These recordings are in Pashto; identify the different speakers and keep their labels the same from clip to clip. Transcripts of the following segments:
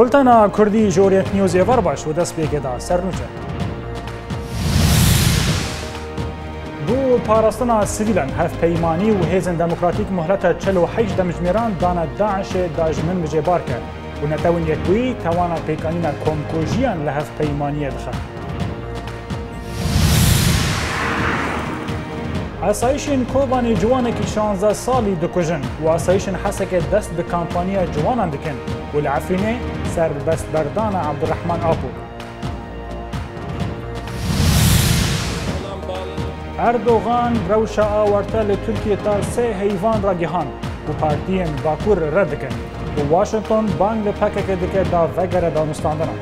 Speaker 1: Bultena Kurdî jorek nîwzê ver baş û dest pêkê da serrûce. Bû parastina sivîlan hevpeymanî û hêzên demokratîk mihleta çel û heyj demijmêran dana daişê da ji min bijêbar kir û netewin yekbûyî tewana pêkanîna komkojiyan li hevpeymaniyê dixe. ئاسایشین کۆبانی جوانێکی 16 ساڵی دکوژن و ئاسایشن حەسەکە دەست بە کامپانیا جوانان دکەن و لە عفینەی سر دەستبەردانە عبدڕحمان ئاپۆ. ئەردۆغان ڕەوشە ئاوەرتە لە تورکیە تا سێ هەیوان ڕگەهان و پارتیەن باکوور ڕەدەکەن و وااشنگتۆن بانگ لە پەکەکە دەکە دا ڤەگەرە دانوستاندنە.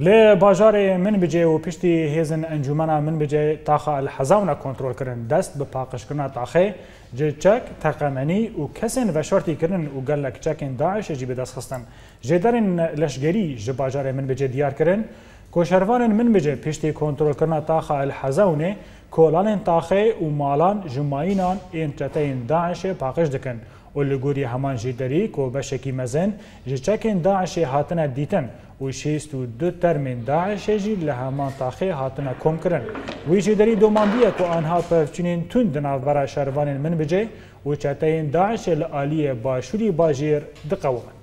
Speaker 1: ل بازار من بجه و پشتی هیزن انجمنا من بجه تاخا الحزاونا کنترل کردن دست به پاکش کردن تاخه جه چک تقمنی و کسن و شرطی کردن و گلک چکن داعش جی به دست خستن جه درن لشگری جه بازار من بجه دیار کردن کشوروان من بجه پشتی کنترل کردن تاخا الحزاونه کولان تاخه و مالان جمعینان انتتین داعش پاکش دکن و لگوری همان جدری کو بشکی مزن جچکن داعش هاتنه دیتن و شیست و دو ترمین داعش جی لهمان تاخی هاتنه کم کرن وی جدری دوماندیه کو آنها پفچنین تون دناف برا شروان من بجه و چتین داعش لعالی باشوری باجیر دقوان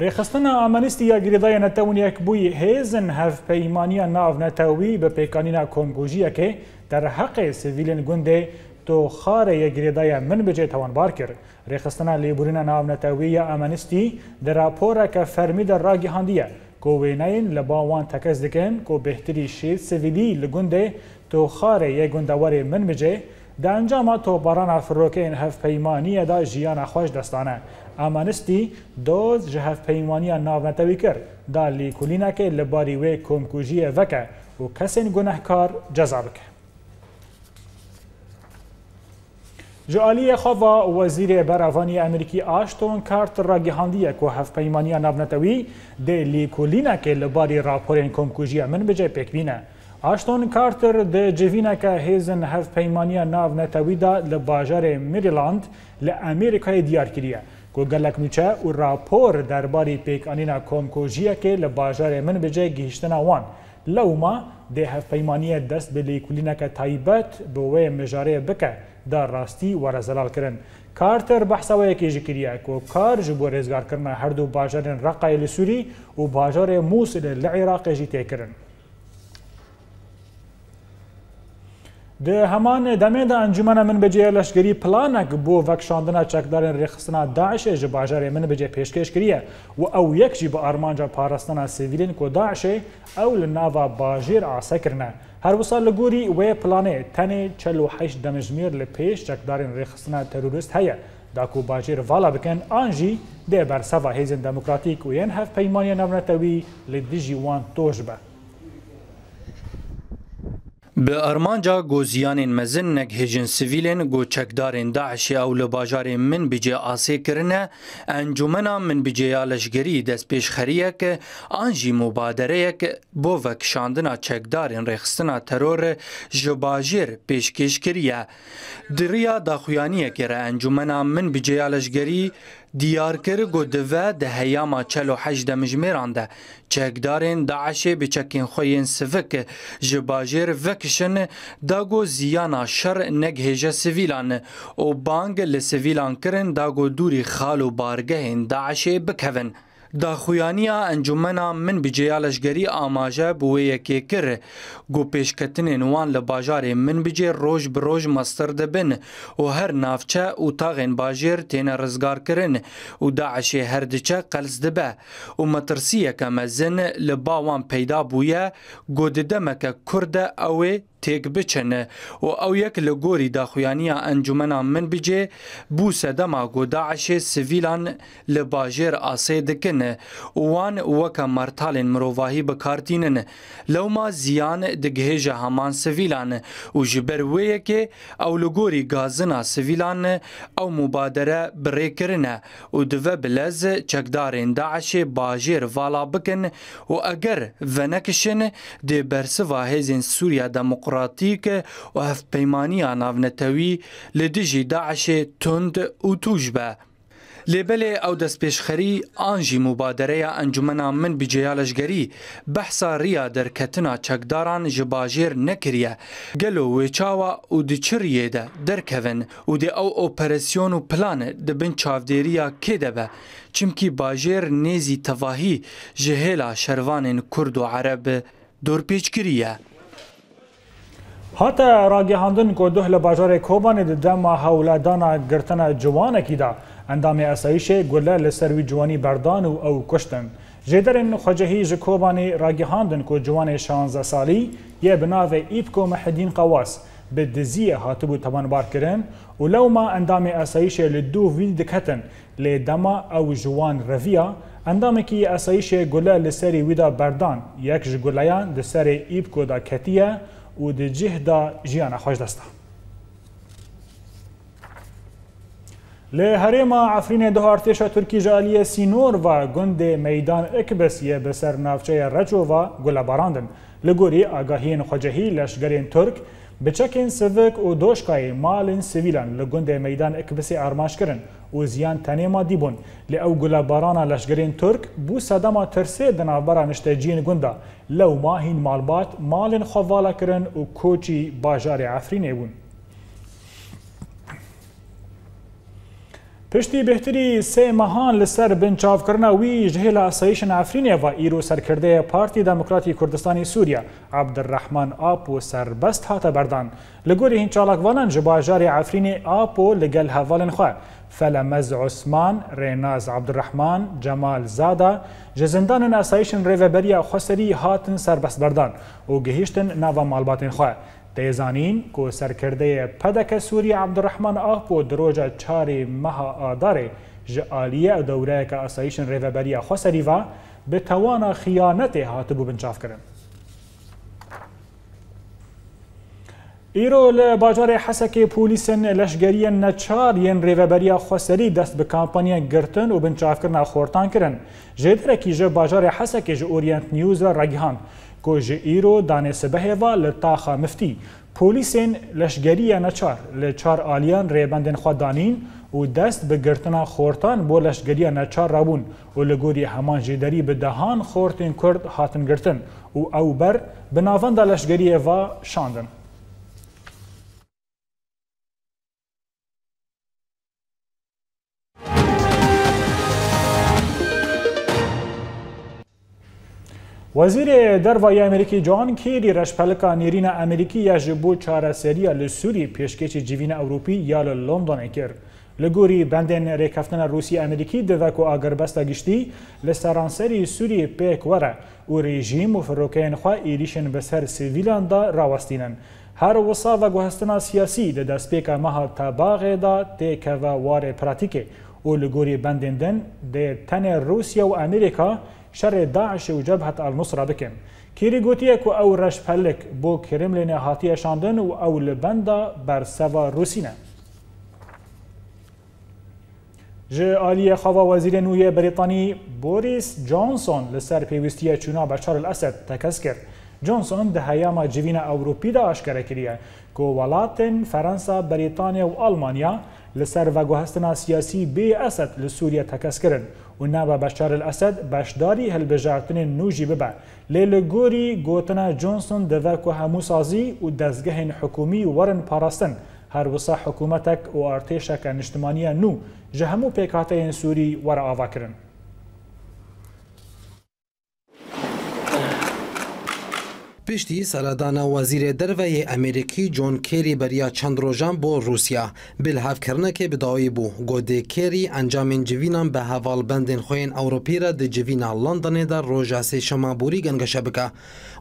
Speaker 1: Rêxistina amenistiya girêdayê netewûniyek bûyî hêzin hevpeymaniya nav netewî bi pêkanîna komgojiyekê der heqê sivîlên gundê توخارê yê girêdaya min bicê tawanbar kir. Rêxistina lêbûrîna navnetewî ya emenîstî di raporeke fermî de ragihandiye ku wêneyên li bawan tekez dikin ku bêhtirî şêt sivîlî li gundê توخارê yê gundewarê min bicê di encama topbarana firokeyên hevpeymaniye de jiyana xweş destane. ئامانستی دۆز ji hevpeywaniya navnetewî kir da lêkolînekê li barî wê komkujiyê veke û kesên gunehkar ceza bike. Ji aliyê xava wezîrê Beravaniya Emerîkî Aşton kart ragihandiye ku hevpeymaniya navnetewî dê lêkolînekê li barî raporên komkujiya min bi cêpêkbîne. Ashton Carter di civîneke hêzin hevpeymaniya navnetewî da li bajarê Maryland li Amerîkayê diyar kiriye. کو گلک نوچه و راپور درباری پیکانینا کومکوژیا که لباجار من بجه گیشتن آوان لوما ده هف پیمانی دست به لیکولینک تایبت به وی مجاره بکه در راستی و رزلال کرن کارتر بحثا و یکی جکریه که کار جبو رزگار کرن هر دو باجارن رقای لسوری و باجار موسل لعراق جیتی کرن د همان دمه د انجمن من بجې لشکري پلانک بو وکشاندنا چکدارن رخصنا داعش ج باجر من بجې پیشکش کړی او او یک جی به ارمانجا پارستنا سیویلین کو داعش او لناوا باجر عسکرنا هر وصل لګوري و پلانې تنه 48 دمجمیر له پیش چکدارن رخصنا تروریست هيا دا کو باجر والا بکن انجی د برسوا هیزن دموکراتیک و ان هف پیمانی نمرتوی لدیجی وان توجبه
Speaker 2: به ارمانجا گوزیانین مزن نک هجن سویلین گو چکدارین داعش او لباجارین من بجه آسی کرنه انجومنا من بجه یالشگری دست پیش خریه که آنجی مبادره یک بو وکشاندنا چکدارین رخصنا ترور جباجیر پیشکش کریه دریا داخویانیه که را انجومنا من بجه یالشگری دیارکر گودوه ده هیاما چلو حج ده مجمیران ده چکدارین داعشه بچکین خوین سفک جباجر وکشن داگو زیانا شر نگهجه سویلان او بانگ لسویلان کرن داگو دوری خالو بارگهین داعشه بکهون Daxuyaniya encumena min bi cêya leşgerî amaje bi wê yekê kir. Gu pêşketinên wan li bajarê min bicê roj bi roj mastir dibin û her navçe û taxên bajêr têne rizgarkirin û daişê her diçe qels dibe û metirsiyeke mezin li bawan peyda bûye got di demeke Kurd de ew ê تێک بچەنە و ئەو یەک لە گۆری داخویانیە ئەنجومەنا من بجێ بوو سەدەما گۆداعشێ سڤیلان لە باژێر ئاسێ دکنە وان وەکە مەرتالێن مرۆڤاهی بەکارتینن لەوما زیان دگهێژە هەمان سڤیلانە و ji ber wêyekê ew li gorî gazina sivîlan ew mubadere birêkirine û dive bilez çekdarên daişê bajêr vala bikin û eger venekişin dê bersiva hêzên Sûriya Demokrat دموکراتیک و هفپیمانی ناونتوی لدجی داعش تند و توج به لێبلێ ئەو دەستپێشخەری ئانژی مبادرەیە ئەنجومەنا من بجیالشگەری بەحسا ڕیا دەرکەتنا چەکداران ji باژێر نەکریە گەلو وێچاوە و دچریێدە دەرکەون و دێ ئەو ئۆپەرسیۆن و پلانە دەبن چاودێریە کێدەبە چمکی باژێر نێزی تەواهی ji هێلا شەروانên کورد و عەرەب دۆرپێچ کریە.
Speaker 1: هاته راگهاندن کو دوه له بازار کوبان د دما حولدان گرتن جوانه کیدا اندام اسایش ګله له سروي جوانی بردان او کشتن جدرن خجهی ج کوبان راگهاندن کو جوان 16 سالی یه بناو ایپکو محدین قواس به دزیه هاتبو توان بار کرن و لو ما اندام اسایش له دو ویل دکتن له دما او جوان رویا اندامه کی اسایش ګله له سری ودا بردان یک ج ګلیان د سری ایپکو دا کتیه û di cih da jiyana xweş desta. Li herêma Efrînê du artêşa Tirkî ji aliyê sînor va gundê meydan Ekbesiye bi ser navçeya Recova gulabarandin. Li gorî agahiyên xwecehî leşgerên Türk, بچکین سوک و دۆشکایی مالین سویلان لە گوندێ مەدان ئەکبسی ئارماشکردن و زیان تەنێما دیبوون لە ئەو گولەبارانە لەشگرین تورک بوو سەدەما ترسێ دنابەرە نیشتەجین گوندا لەو ماهین مالبات مالین خەواڵەکردن و کۆچی باژاری ئەفرینێ بوون. پشتی بهتری سه ماهان لسر بنچاوکردنا وی جهل آسایش افرینیه و ایرو سرکرده پارتی دموکراتی کردستانی سوریا عبدالرحمن آپ و سربست هاته بردان لگوری هین چالاکوانان جباجار افرین آپ و لگل هوالن خواه فلمز عثمان ریناز عبدالرحمن جمال زاده جزندان آسایش ریوبری خسری هاتن سربست بردان و گهیشتن نوا مالباتن خواه تێزانین کۆ سەرکردەیە پەدەکە سووری عبدڕحمان ئاف بۆ درۆژە چاری مەها ئادارێ ji aliye ew dewreyeke asayîşin rêveberiya xweserîva bi tewana xiyanetê hatibû binçavkirin. Îro li bajarê hesekê polîsên leşgeriyên neçar yên rêveberiya xweserî dest bi kampanyên girtin û binçavkirina xortan kirin. Jêderekî ji bajarê hesekê ji Orient News re regihand. کو جه ایرو دانه سبهوا لطاخا مفتی پولیسین لشگریه نچار لچار آلیان ریبندن خودانین و دست به گرتنا خورتان بو لشگریه نچار رابون و لگوری همان جدری به دهان خورتین کرد هاتن گرتن و او بر بناوان دا لشگریه و شاندن وزیر دروای امریکی جان کیری رشپلکا نیرین امریکی یا جبو چاره سریا لسوری پیشکش جیوین اوروپی یا لندن اکر لگوری بندن ریکفتن روسی امریکی دوکو اگر بستا گشتی لسرانسری سوری پیک وره و رژیم و فروکین خواه ایریشن بسر سیویلان دا راوستینن هر وصا و گوهستنا سیاسی ده دست پیکا مها تباغ دا تیکه و وار پراتیکه و لگوری بندن دن ده تن روسیا و امریکا شر داعش و جبهة النصرة بکن کیری گوتیه که او رش پلک بو کرملین هاتیه شاندن و او لبندا بر سوا روسینه جه آلی خوا وزیر نوی بریتانی بوریس جانسون لسر پیوستی چونا بشار الاسد تکس کرد جانسون ده هیاما جوین اوروپی دا اشکره کریه که ولاتن فرانسا بریتانیا و آلمانیا لسر وگوهستنا سیاسی بی اسد لسوریا تکس کرد و نابا بشار الاسد بشداری هلبژارتن نوجی ببع لیل گوری گوتنا جونسون دو که همو سازی و دزگه حکومی ورن پاراستن هر وسا حکومتک و ارتشک نشتمانی نو جهمو پیکاته سوری ور آوا کرن
Speaker 3: پشتی سەردانە وەزیرێ دەرەیە ئەمریکی جۆن کێری بەریا چەند ڕۆژان بۆ رووسیا بلهافکردنەکەی بداوی بوو گۆدێکێری ئەنجامین جوینان بە هەواڵبندین خۆیان ئەوروپیرە دجیینە لندنێدا ڕۆژاسی شەمابووری گەنگەشە بکە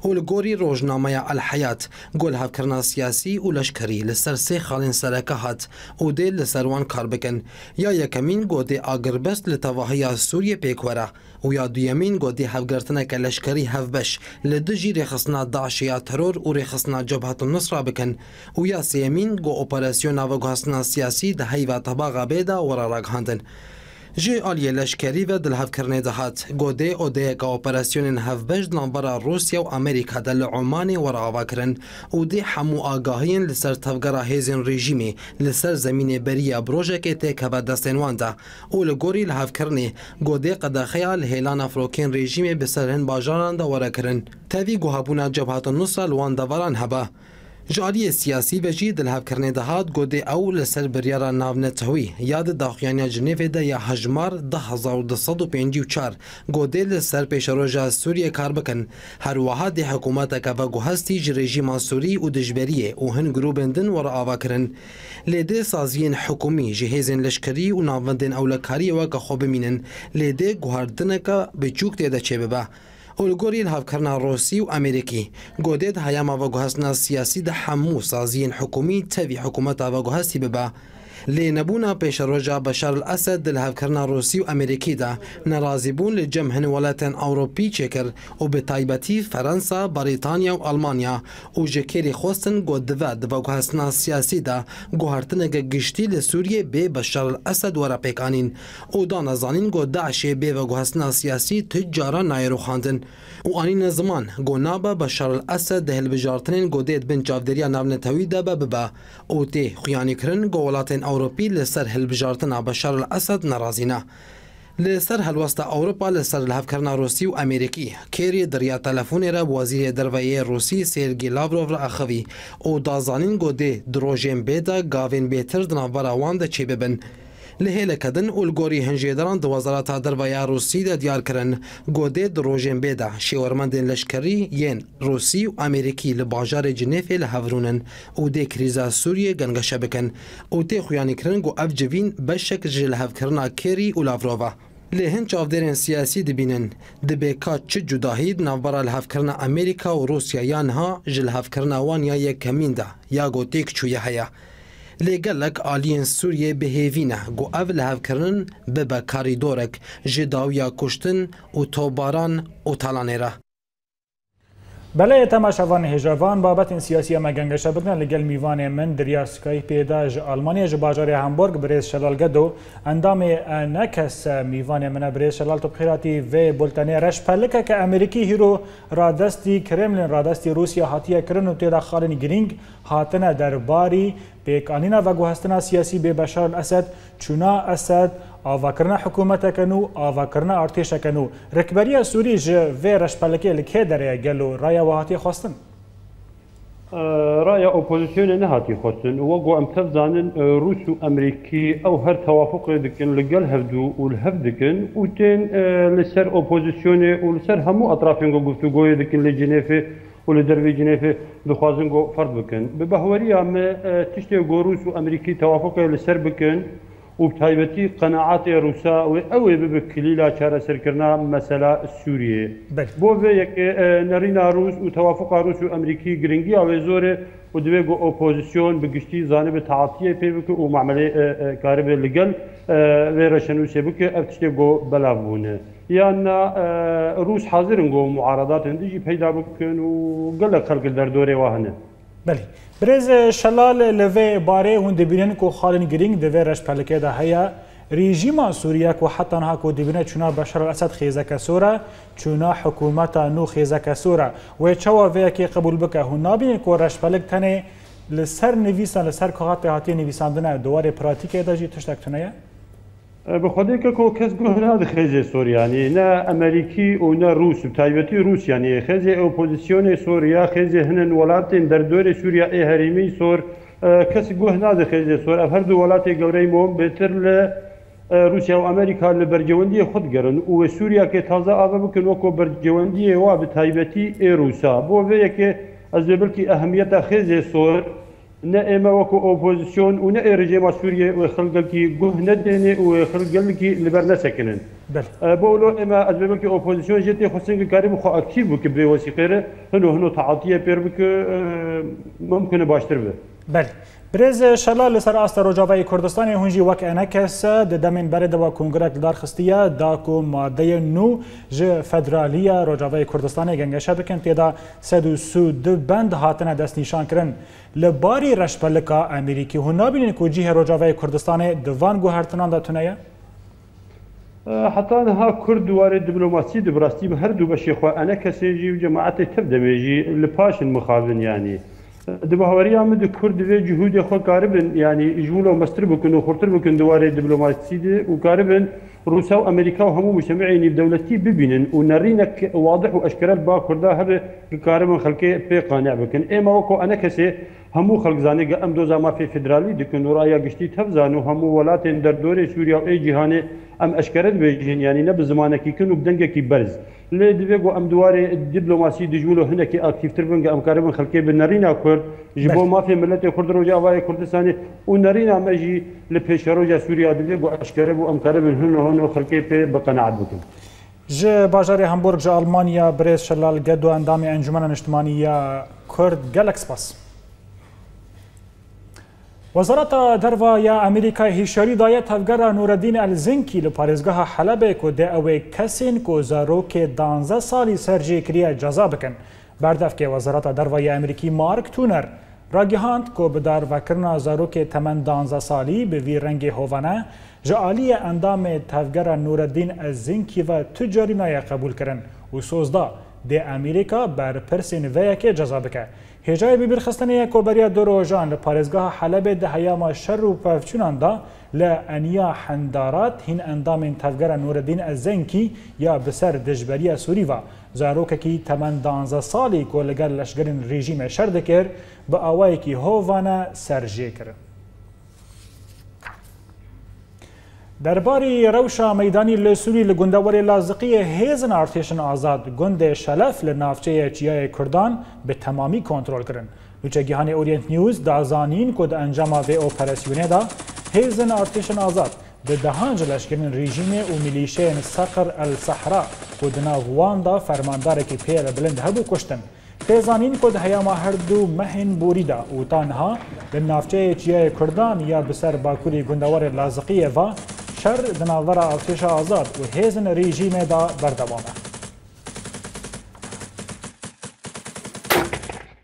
Speaker 3: ئۆل گۆری ڕۆژنامەیە ئەلحەیات گۆلهافکردنا سیاسی و لەشکری لەسەر سێ خاڵین سەرەکە هات و دێ لە سەروان کار بکەن یا یەکەمین گۆدێ ئاگربەست لە تەواهەیە سووریە پێکوەرە و یا دویەمین گۆدی هەفگرتنەکە لەشکری هەفبەش لە دژی ڕێخستنادا աշիաթրոր ուրեխսնաջոբհատում նսրաբկն, ու յասիեմին գո օպերասյոն ավոգասնասիասի դհայվատաբաղ աբեդա որարագհանդն։ جی آلی لشکری و دلهف کرنه دهات گوده او دیگا اپراسیون هفبش دنبرا روسیا و امریکا دل عمان و راوا کرن او دی همو آگاهین لسر تفگرا هیزن رژیمی لسر زمین بریا بروژه که تیکه و دستنوان ده او لگوری لهف کرنه گوده قدخیا لحیلان افروکین رژیمی بسرهن باجاران ده وره کرن تاوی گوهابونا جبهات النصر لوان دوران هبه جاری سیاسی و جی دل هفکرنه دهات گوده او لسر بریارا ناو نتهوی یاد داخیانیا جنیف ده یا هجمار ده هزار و دستد و پینجی و چار گوده لسر پیشروژا سوریه کار بکن هر وها ده حکومت که وگو هستی جی رژیما سوری و دجبریه و هن گرو بندن ور آوا کرن لیده سازین حکومی جهیزین لشکری و ناوندین اولکاری و که خوب مینن لیده گوهردنه که بچوک دیده چه ببه الگوری هاف کرنا روسی و امریکی گودید هیام و گوهستنا سیاسی ده حمو سازین حکومی تاوی حکومت و گوهستی ببا لنبونا پیش رجا بشار الاسد دلهف کرنا روسی و امریکی دا ناراضی بون لجم هن ولاتن اوروپی چکر و به تایبتی فرانسا بریتانیا و المانیا و جکری خوستن گو دوا دوا گو هسنا سیاسی دا گو هرتنگ گشتی لسوریه به بشار الاسد ورا پیکانین او دا نزانین گو داعشی به و گو هسنا سیاسی تجارا نایرو خاندن و آنین زمان گو نابا بشار الاسد دهل بجارتنین گو دید بن جاودریا نابنتوی دا ببا او تی خیانی کرن گو ولاتن ئەوروپی لەسەر هەلبژارتن بەشار ئەسد نەڕازینە. لەسەر هەلوەستە ئەوروپا لەسەر لە هەفکردنا رووسی و ئەمریکی کێری دەریا تەلەفۆنێرە وەزیرە دەرڤەیە رووسی سێرگی لاڤۆڤ ئەخەوی ئەو دازانین گۆدێ درۆژێن بێدا گاوێن بێتر دنابەراوان دەچێ ببن. لە هێلەکەدن ئولگۆری هەنجێدەران وەزارەتا دەربەیا رووسی دە دیارکردن گۆدێ درۆژێن بێدا شێوەرمەندێن لەشکری یەن رووسی و ئامریکی لە باژارێ جنێفێ لە هەورونن و دێ کریزا سووریە گەنگەشە بکەن و تێ خویانیکردن و ئەف جوین بەشێک ژ لە هەفکردنا کێری و لاڤۆڤە لێ هەند چاودێرێن سیاسی دبینن دەبێکا چ جوداهید ناوبەرە لە هەفکردنا ئەمریکا و رووسیا یانها ژ لە هەفکردناوان یا یەکەمیندا یا گۆتێک چویە هەیە. لێگەلک ئالیین سووریێ بەهێوینە گو ئەv لە هەvکردن ببە کاریدۆرەك ji dawya kuştin û tobaran û talanêra
Speaker 1: بەلای تەماشاوان هێژاوان بابەت این سیاسی ئەمە گەنگەشە بدنە لەگەل میوانێ من دریاسکای پێدا ژ ئەلمانیا ژ باژارێ هەمبورگ برێز شەلالگەد و ئەندامێ نەکەس میوانێ منە برێز شەلال توپخیراتی وێ بولتەنێ ڕەش پەلکە کە ئەمریکی هیرو ڕادستی کرملین ڕادستی رووسیا هاتیە کرن و تێدا خاڵنی گرنگ هاتنە دەرباری پێکانینە ڤگوهستنا سیاسی بێ بەشار ئەسد چونا ئەسد و آواکردن حکومت کنو آواکردن ارتش کنو رکبری سوری جه و رشپلکی لکه داره گلو رای واهاتی خواستن
Speaker 4: رايا اوبوزيسيون نهاتي خوستن وقو ام تفزانن روس وامريكي او هر توافق دكن لقال هفدو والهف دكن وتين لسر اوبوزيسيون ولسر همو اطرافين قفتو قوي دكن لجنيفي ولدروي جنيفي دخوازن فرد بكن ببهوريا ما تشتي روس وامريكي توافق لسر بكن و تایبەتی قەنەعاتی ڕوسا ئەوێ ببە کلی لا چارەسەرکردنا مەسەلا سووریێ بۆ بێ نەرینا ڕوس و تەوافق ڕوس و ئەمریکی گرنگی ئەوێ زۆرێ و دوێ بۆ ئۆپۆزیسیۆن بگشتی زانە بە تاعاتیە پێ بکە و معمەلێ کاربێ لەگەل وێ ڕەشەنووسێ بکە ئەف شتێ بۆ بەلاو بوونە یاننا ڕوس حاضرن گۆ معارەدات هەندیژی پەیدا بکەن و گەل لە قەرگل دەردۆرێ وا هەنە. برز شلال لوی باره هون
Speaker 1: دبینن کو خالن گرینگ دوی رش پلکه ده هیا رژیم سوریه کو حتی نه کو دبینه چونا بشار الاسد خیزه کسوره چونا حکومت نو خیزه کسوره و چوا وی کی قبول بکه هون نابین کو رش پلک تنه لسر نویسن لسر کاغذ هاتی نویسندنه دوار پراتیک ده جی تشتک تنه
Speaker 4: به خودی که کو کس گروه ناد خیز سوریانی نه امریکی و نه روس تایبتی روس یعنی خیز اپوزیسیون سوریا خیز هنن ولاتین در دور سوریا هریمی سور کس گروه ناد خیز سور اف هر دو ولات گوری موم بهتر ل روسیا و امریکا ل برجوندی خود گرن و سوریا که تازه آب بکن و کو برجوندی و به تایبتی روسا بو وی که از بلکی اهمیت خیز سور نه ئێمە وەکو ئۆپۆزیسیۆن و نە ئێرجێما سووریە و خلگەلکی گوه نەدێنێ و خلگەلکی لەبەر نەسەکنن بۆلو ئێمە ئەزبێکی ئۆپۆزیسیۆن ژێتی خسنگی کاریم خۆ ئەکتیب بکە بێ وەسیقێرە هەنو هەنو تەعاتیە پێر بکە ممکنە باشتر بێت. پرز شلال
Speaker 1: لسر آستر روجاوی کردستان هنجی وک انکس د دمن بر د کنگرک دار خستیه دا کو ماده نو ژ فدرالی روجاوی کردستان گنگشه بکن تیدا 132 بند هاتنه دست نشان کرن لباری رشپلکا امریکی هنابین کو جیه روجاوی کردستان دوان گو هرتنان دا تونه
Speaker 4: حتی ها کرد واره دیپلماسی دی براستی هر دو بشی خو انکس جی جماعت تب دمیجی لپاشن مخابن یعنی د باوري عامه د کورد وی جهود خو کاربن یعنی جولو مستر بکنو خورتر بکن دواره دیپلماسی دی و کاربن روسا و امریکا و همو مجتمعین دولتی ببینن و نرینك واضح و اشکال با کرده هر کاربن خلقه پی قانع بکن اما وکو انا کسی همو خلق زانه که ام دوزا ما فی فدرالی دکن و رایا گشتی تفزان و همو ولات در دور سوریا و ای جهانه ام اشکال بیجین یعنی نه به زمانه کی کن و بدنگه کی برز لی دوی گو ام دواره دیپلماسی دجولو هنکی اکتیفتر بنگه امکاره بن خلکی به نرینا کرد جبو مافی ملت کرد رو جاوای کردستانی او نرینا مجی لپیش رو جا سوریا دوی گو اشکره بو امکاره بن هنو هنو خلکی پی بقناعت بکن
Speaker 1: ji bajarê Hamburg ji Almanya birêz şelal ged û endamê Encûmena Niştimanî ya Kurd gelek spas. وزارت دەرەوە ئەمریکای هیشاری دایە هەفگەرە نورەدین ئەلزینکی لە پارێزگەها حەلبێک و دێ ئەوەی کەسین و زارۆکێ دانزە ساڵی سەررجێکریە جەزا بکەن بەردەفکێ وەزارەتە دەرەوەی ئەمریکی مارک تونەر ڕاگەهاند کۆ بدارڤکردنا زارۆکێ تەمەەن دانزە ساڵی بڤی ڕەنگی هۆڤەنە ژەعالیە ئەندامێ تەفگەرە نورەدین ئەزینکیڤە توجاری نایە قبولکردن و سۆزدا دێ ئەمریکا بەرپرسین وەیەکێ جەزا بکە. هێژای بیبرخستنەیە کۆبەریا دۆڕۆژان لە پارێزگاه حەلەبێت دە هەیاما شەر و پەفچوناندا لە ئەنیا حەندارات هین ئەندامین تەفگەرە نورەدین ئەزەنکی یا بسەر دژبەریە سووریڤ زارۆکەکی تەمەەن دازە ساڵی کۆ لەگەر لەشگرن ڕێژیمە شەر دەکرد بە ئاوایەکی هۆڤانە سەرژێکرد. دربارەی ڕەوشە مەدانی لە سووری لە گوندەوەری لازقیە هێزن ئارتێشن ئازاد گوندێ شەلەف لە ناوچەیە چیایە کوردان بە تەمامی کۆنتترۆلکردن لوچەگیهانی ئۆریەنت نیوز دازانین کۆ دە ئەنجامە بێ ئۆپەرسیونێدا هێزن ئارتێشن ئازاد bi dehanca leşkirin rejimê û milîşeyên seqir el sehra û di nav Wanda fermandarekî pê re bilind hebû kuştin. Têzanîn ku di heyama her du mehên borî da û tanha li navçeyê Çiyayê Kurdan ya bi ser Bakurî gundewarê Laziqiyeva شر دناور ارتش آزاد و هیزن رژیم دا بردوامه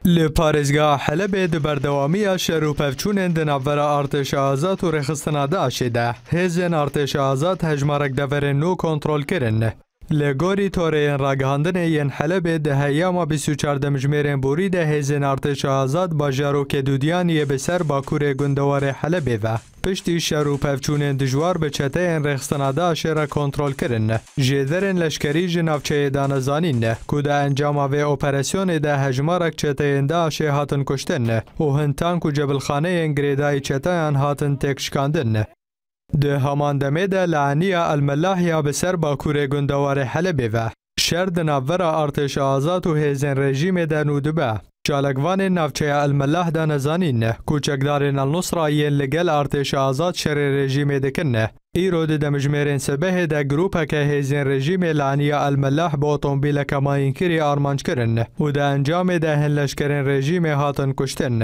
Speaker 5: لی پارێزگا حەلبێ دە ارتش آزاد و پەفچوونێن دناڤەرە ئارتێشە آزاد و آزاد هجمارک هێزیان ئارتێشە نو هەژمارەك دەڤەرێن له کۆنتترۆلکردن لە گۆری تۆرەیەن ڕاگەهاندنێ د حەلبێ دەهەیاما 24 بوده. بوری دە آزاد با جارو باژارۆکێ دودیان با کور باکوورێ حلبه و پشتی و پفچون دجوار به چته این رخصناده شیر کنترل کرن. جیدرین لشکری جنافچه دانزانین که کود انجام و اپراسیون ده هجمارک چته این ده آشه هاتن کشتن و هنتان که جبلخانه این گریده چته این هاتن تکشکاندن. شکاندن همان دمه در لعنیه الملاحیه به سر باکور گندوار حلبه و. شرد نوور ارتش آزاد و هیزن رژیم ده نودبه. چالکوان نوچه الملاح دا کوچکدارین النصرایین لگل ارتش آزاد شر رژیم دکنه. ئیرۆ دەمژمێرێن سەبەهێ دە گرروپەکە هێزیێن ڕێژیمێ لانیە ئەلمەلاح بۆ ئۆتۆمبیلە کەماینکری ئارمانجکردن و دە ئەنجامێدا هەن لەشکرێن ڕێژیمێ هاتن کوشتن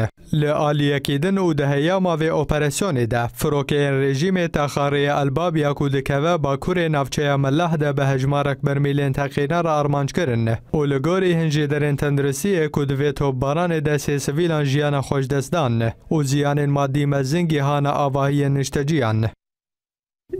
Speaker 5: لە ئالیەکیدن و دەهەیە ماوێ ئۆپەرسیۆنیدا فرۆکێن ڕێژیمێ تاخارەیە ئەلبابیا و دکەوە باکوورێ ناوچەیە مەلاحدا بە هەژمارەک بەرمیلێن تەقینەر ئارمانجکردن و لە گۆری هەنجێ دەرێن تەندروسیە و دەوێت تۆبارانێ دەسێ سڤیلان ژیانە خۆشدەستدان و زیانێن مادی مەزنگی هاە ئاواهیە نیشتەجییان.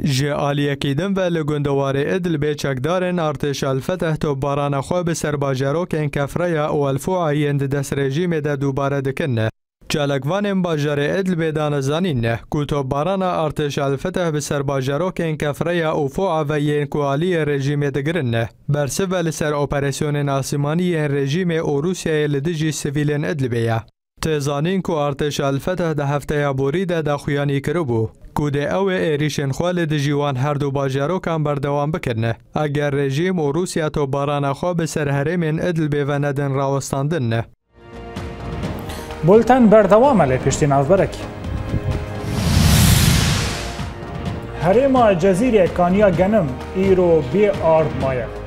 Speaker 5: جی آلیه کیدن و لگندواری ادل به چکدارن ارتش الفتح تو باران خواه به سرباجروک این کفره او الفوعی اند دست رژیم ده دوباره دکنه. جالکوان باجر ادل به دانزانین کو تو باران ارتش الفتح به سرباجروک این کفره او فوع و این کوالی رژیم دگرن. برسه و لسر اپریسیون آسمانی این رژیم او روسیه لدجی سویلن ادل بیه. ده و ئارتێشالفەتە دە هەفتەیە بۆریدا داخویانی کردبوو کودێ ئەوێ ئێریشن خوا لە دژیوان هەردوو باژارۆکان بردوام بکنه. اگر رژیم و رووسیا تۆ بارانەخوا بەسەر هەرێمێن ئەدل بێڤەنەدن نه
Speaker 1: بولتەن بەردەوامە لە از ناوبەرەکی هەرێما جزیره کانیا گنم ایرو بی آرد مایه